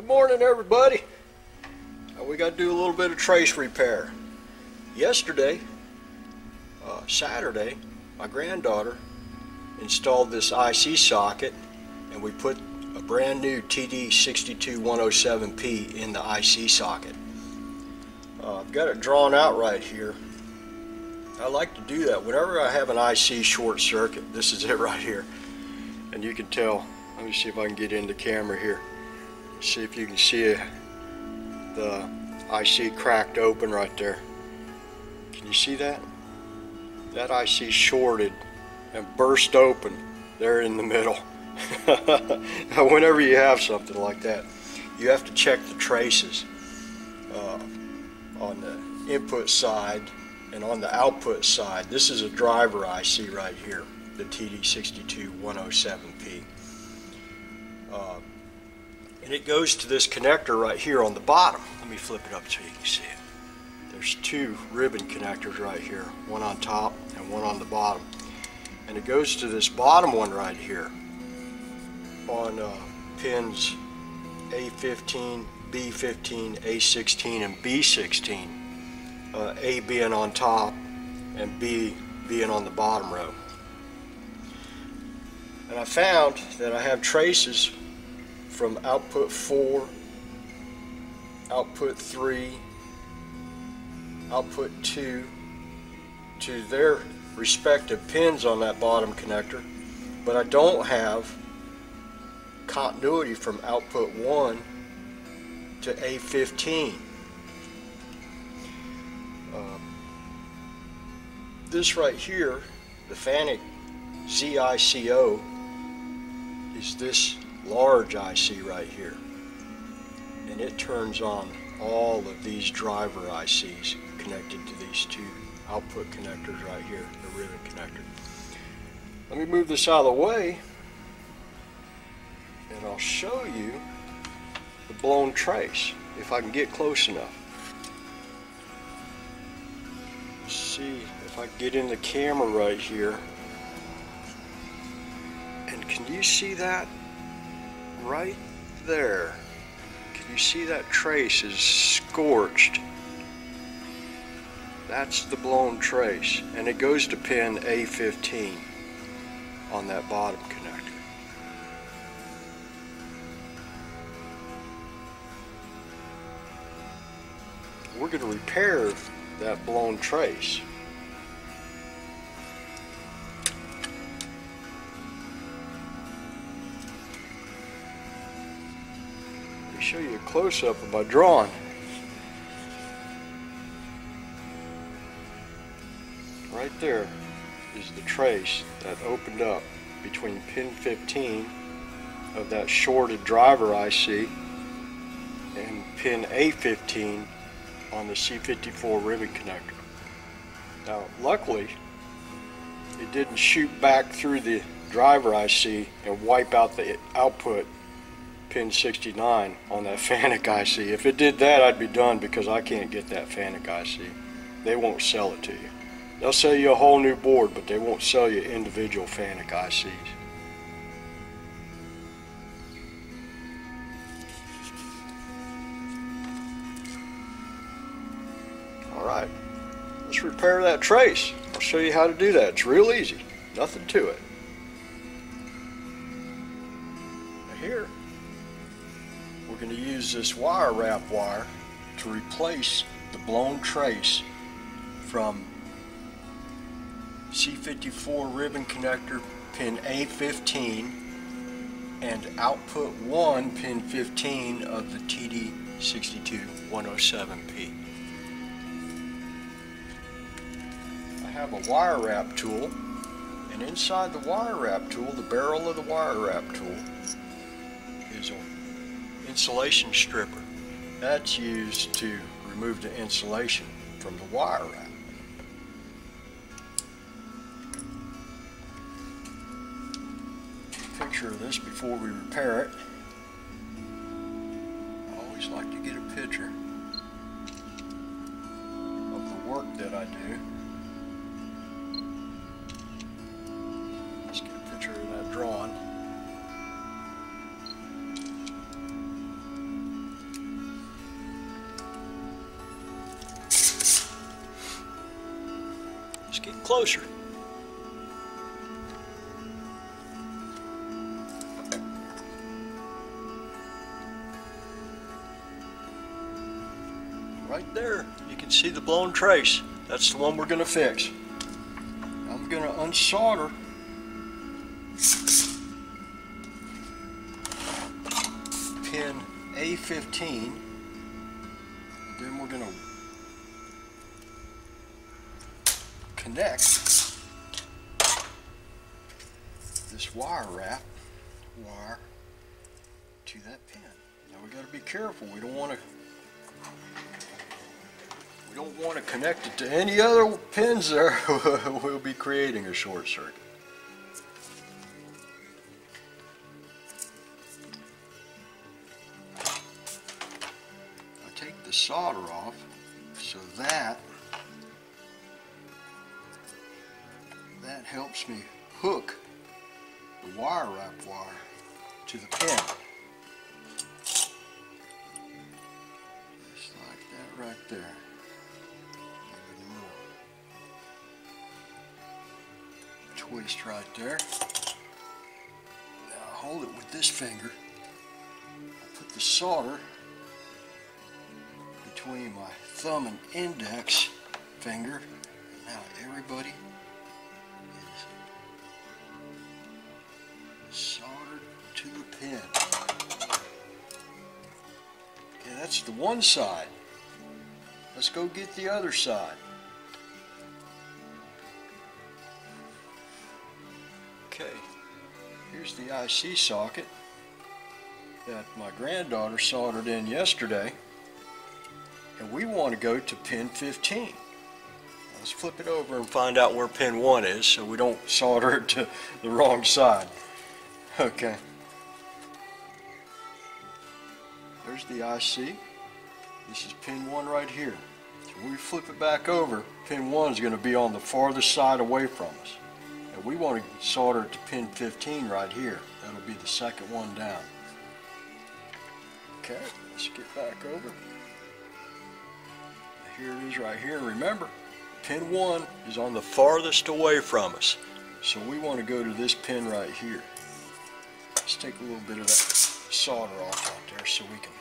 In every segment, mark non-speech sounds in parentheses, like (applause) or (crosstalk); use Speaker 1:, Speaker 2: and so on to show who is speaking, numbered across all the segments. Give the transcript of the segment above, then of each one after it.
Speaker 1: Good morning, everybody. Uh, we got to do a little bit of trace repair. Yesterday, uh, Saturday, my granddaughter installed this IC socket and we put a brand new TD62107P in the IC socket. Uh, I've got it drawn out right here. I like to do that whenever I have an IC short circuit. This is it right here. And you can tell, let me see if I can get in the camera here. See if you can see the IC cracked open right there. Can you see that? That IC shorted and burst open there in the middle. (laughs) Whenever you have something like that, you have to check the traces uh, on the input side and on the output side. This is a driver IC right here, the TD62107P. Uh, and it goes to this connector right here on the bottom. Let me flip it up so you can see it. There's two ribbon connectors right here, one on top and one on the bottom. And it goes to this bottom one right here on uh, pins A15, B15, A16, and B16. Uh, A being on top and B being on the bottom row. And I found that I have traces from output 4, output 3, output 2 to their respective pins on that bottom connector, but I don't have continuity from output 1 to A15. Uh, this right here, the Fanuc ZICO, is this large IC right here. And it turns on all of these driver ICs connected to these two output connectors right here, the ribbon connector. Let me move this out of the way and I'll show you the blown trace if I can get close enough. Let's see if I get in the camera right here. And can you see that right there? Can you see that trace is scorched? That's the blown trace and it goes to pin A15 on that bottom connector. we're going to repair that blown trace. Close-up of my drawing. Right there is the trace that opened up between pin 15 of that shorted driver IC and pin A15 on the C54 ribbon connector. Now luckily it didn't shoot back through the driver IC and wipe out the output pin 69 on that (laughs) Fanuc IC. If it did that I'd be done because I can't get that Fanuc IC. They won't sell it to you. They'll sell you a whole new board but they won't sell you individual Fanuc ICs. Alright, let's repair that trace. I'll show you how to do that. It's real easy. Nothing to it. Going to use this wire wrap wire to replace the blown trace from C54 ribbon connector pin A15 and output 1 pin 15 of the TD62107P. I have a wire wrap tool and inside the wire wrap tool, the barrel of the wire wrap tool is an insulation stripper. That's used to remove the insulation from the wire wrap. Picture of this before we repair it. I always like to get a picture of the work that I do. Closer. Right there, you can see the blown trace. That's the one we're going to fix. I'm going to unsolder pin A15. Then we're going to connect this wire wrap wire to that pin. Now we got to be careful. We don't want to we don't want to connect it to any other pins there. (laughs) we'll be creating a short circuit. I take the solder off so that that helps me hook the wire wrap wire to the pin. Just like that right there. twist right there. Now hold it with this finger. I put the solder between my thumb and index finger. Now everybody is soldered to the pin. Okay, that's the one side. Let's go get the other side. Okay, here's the IC socket that my granddaughter soldered in yesterday. And we want to go to pin 15. Let's flip it over and find out where pin 1 is so we don't solder it to the wrong side. Okay. There's the IC. This is pin 1 right here. So when we flip it back over, pin 1 is going to be on the farthest side away from us. And we want to solder it to pin 15 right here. That'll be the second one down. Okay, let's get back over. Here it is right here. Remember, pin 1 is on the farthest away from us. So we want to go to this pin right here. Let's take a little bit of that solder off out there so we can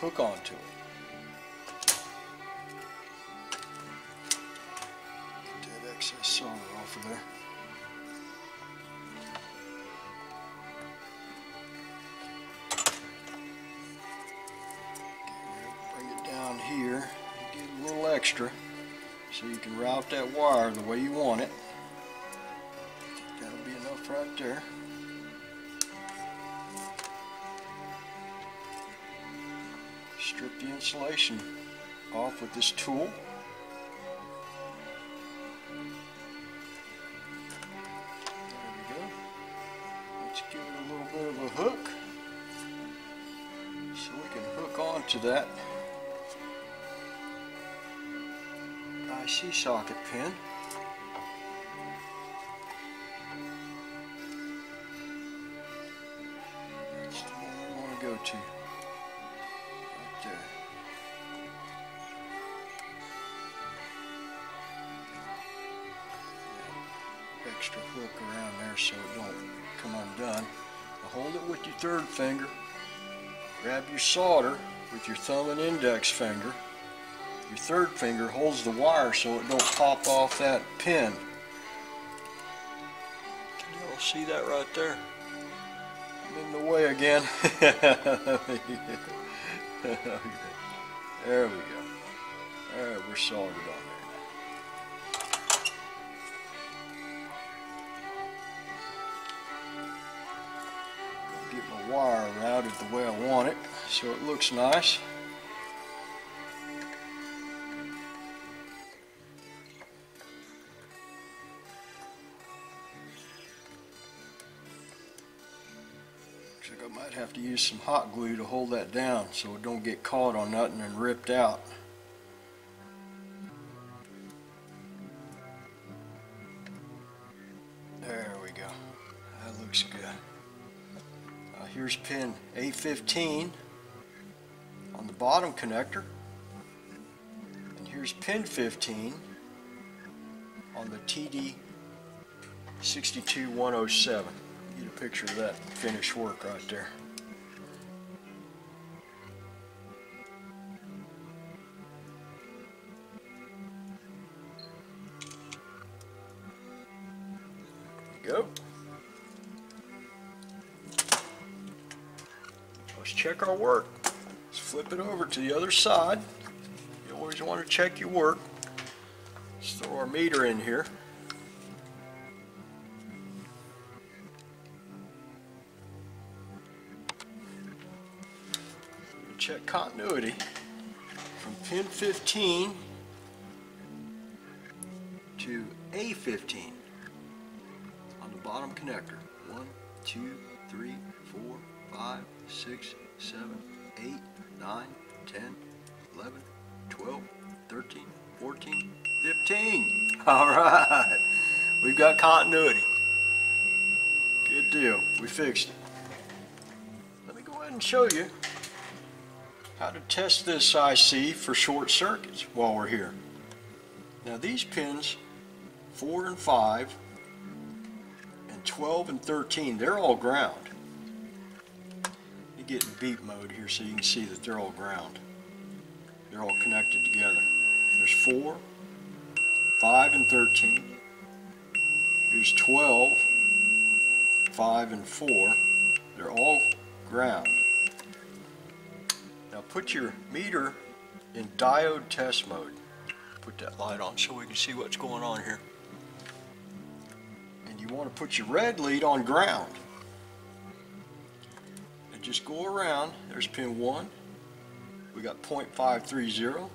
Speaker 1: hook onto it. Route that wire the way you want it. That'll be enough right there. Strip the insulation off with this tool. There we go. Let's give it a little bit of a hook so we can hook onto that IC socket pin. One to go to. There. Extra hook around there so it don't come undone. Now hold it with your third finger. Grab your solder with your thumb and index finger. Your third finger holds the wire so it don't pop off that pin. Can you all see that right there? I'm in the way again. (laughs) there we go. Alright, we're soldered on there. Get my wire routed the way I want it so it looks nice. Have to use some hot glue to hold that down so it don't get caught on nothing and ripped out. There we go. That looks good. Uh, here's pin A15 on the bottom connector. And here's pin 15 on the TD 62107. Get a picture of that finished work right there. Let's check our work. Let's flip it over to the other side. You always want to check your work. Let's throw our meter in here. Check continuity from pin 15 to A15 on the bottom connector. One, two, three, four, five, six, seven, eight, nine, 10, 11, 12, 13, 14, 15. (laughs) All right. We've got continuity. Good deal. We fixed it. Let me go ahead and show you how to test this IC for short circuits while we're here. Now these pins, 4 and 5, and 12 and 13, they're all ground. Get in beep mode here so you can see that they're all ground. They're all connected together. There's 4, 5 and 13. Here's 12, 5 and 4. They're all ground. Now put your meter in diode test mode. Put that light on so we can see what's going on here. And you want to put your red lead on ground. Just go around. There's pin 1. We got 0.530.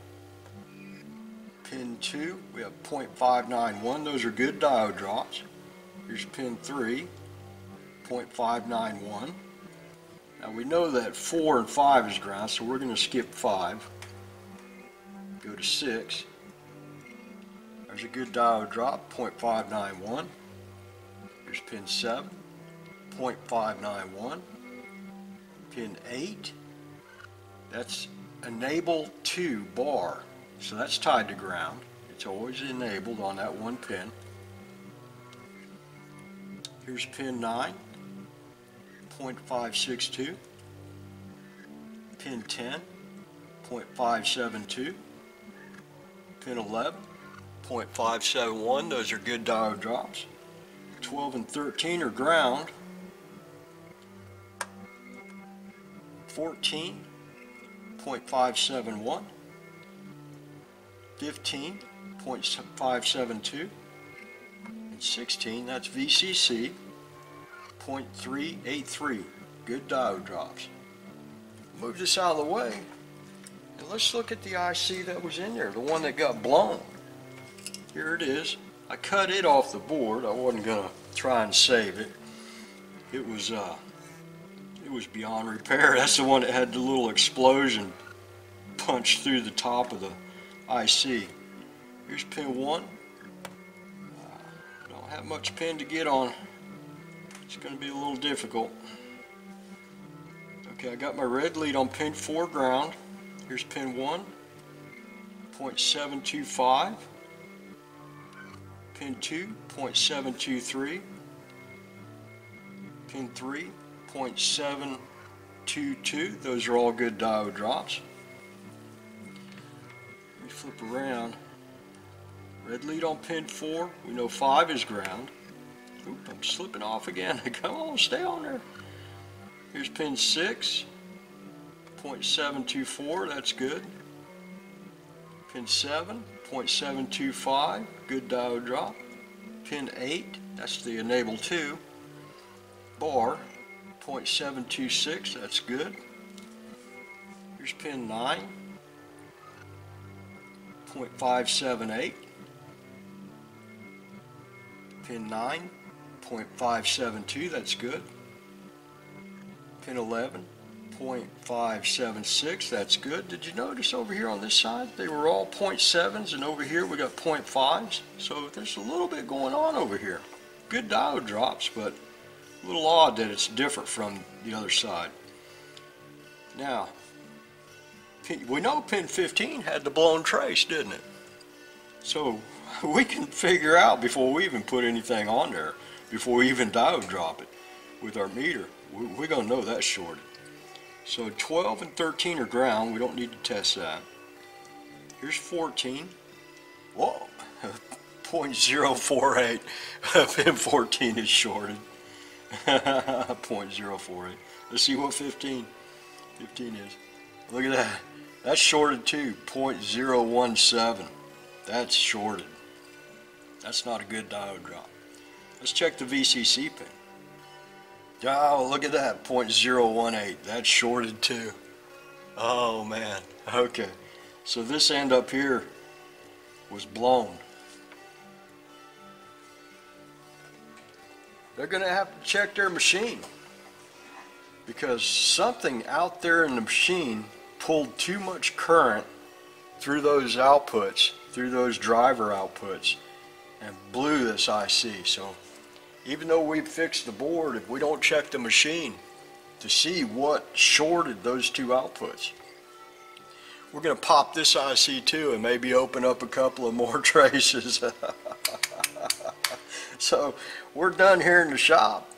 Speaker 1: Pin 2, we have 0.591. Those are good diode drops. Here's pin 3, 0.591. Now we know that 4 and 5 is ground, so we're going to skip 5. Go to 6. There's a good diode drop, 0.591. Here's pin 7, 0.591. Pin 8, that's enable 2 bar. So that's tied to ground. It's always enabled on that one pin. Here's pin 9. 0.562, pin 10, 0.572, pin 11, 0.571, those are good diode drops. 12 and 13 are ground. 14, 0.571, 15, 0.572, and 16, that's VCC, 0.383. Good diode drops. Move this out of the way. And let's look at the IC that was in there, the one that got blown. Here it is. I cut it off the board. I wasn't going to try and save it. It was uh, it was beyond repair. That's the one that had the little explosion punched through the top of the IC. Here's pin one. Uh, don't have much pin to get on. It's going to be a little difficult. Okay, I got my red lead on pin 4 ground. Here's pin 1, 0.725. Pin 2, 0.723. Pin 3, 0.722. Those are all good diode drops. Let me flip around. Red lead on pin 4. We know 5 is ground. Oop, I'm slipping off again. (laughs) Come on, stay on there. Here's pin 6, 0.724, that's good. Pin 7, 0.725, good diode drop. Pin 8, that's the enable 2. Bar, 0.726, that's good. Here's pin 9, 0.578. Pin 9, 0.572, that's good. Pin 11, 0.576, that's good. Did you notice over here on this side, they were all 0.7s, and over here we got 0.5s. So there's a little bit going on over here. Good diode drops, but a little odd that it's different from the other side. Now, we know pin 15 had the blown trace, didn't it? So (laughs) we can figure out before we even put anything on there, before we even diode drop it with our meter. We, we're going to know that's shorted. So 12 and 13 are ground. We don't need to test that. Here's 14. Whoa, (laughs) 0.048. (laughs) Pin 14 is shorted. (laughs) 0.048. Let's see what 15, 15 is. Look at that. That's shorted too. 0.017. That's shorted. That's not a good diode drop. Let's check the VCC pin. Oh, look at that. 0.018. That's shorted too. Oh man. Okay. So this end up here was blown. They're going to have to check their machine because something out there in the machine pulled too much current through those outputs, through those driver outputs, and blew this IC. So even though we've fixed the board, if we don't check the machine to see what shorted those two outputs, we're going to pop this IC too and maybe open up a couple of more (laughs) traces. (laughs) (laughs) so we're done here in the shop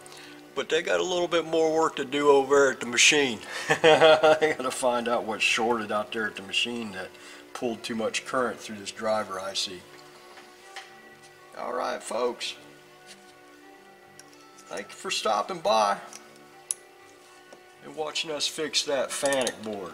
Speaker 1: but they got a little bit more work to do over at the machine. I got to find out what's shorted out there at the machine that pulled too much current through this driver IC. Alright folks, thank you for stopping by and watching us fix that FANUC board.